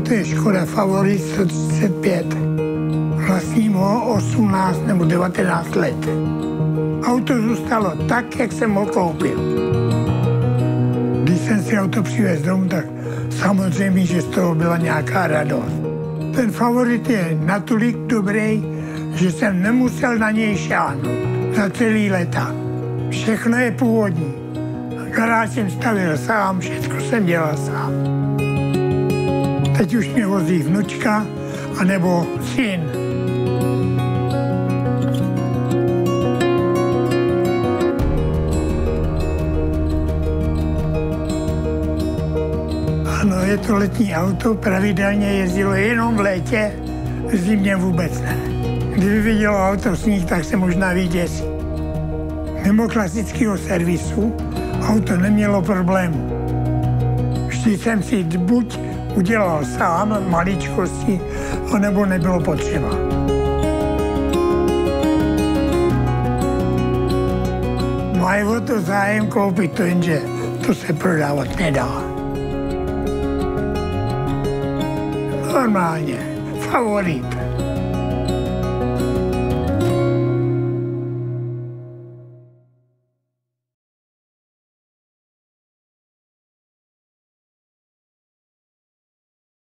auto je Škoda Favorit 135. Vlastním ho 18 nebo 19 let. Auto zůstalo tak, jak jsem ho koupil. Když jsem si auto přivez domů, tak samozřejmě, že z toho byla nějaká radost. Ten favorit je natolik dobrý, že jsem nemusel na něj šáhnout za celý leta. Všechno je původní. Garáž jsem stavil sám, všechno jsem dělal sám. Teď už mě vozí vnučka, anebo syn. Ano, je to letní auto, pravidelně jezdilo jenom v létě, v zimě vůbec ne. Kdyby vidělo auto sníh, tak se možná vyděsí. Mimo klasického servisu auto nemělo problému. Vždy jsem si buď udělal sám maličkosti, anebo nebylo potřeba. Mají o to zájem koupit to, jenže to se prodávat nedá. Normálně, favorit.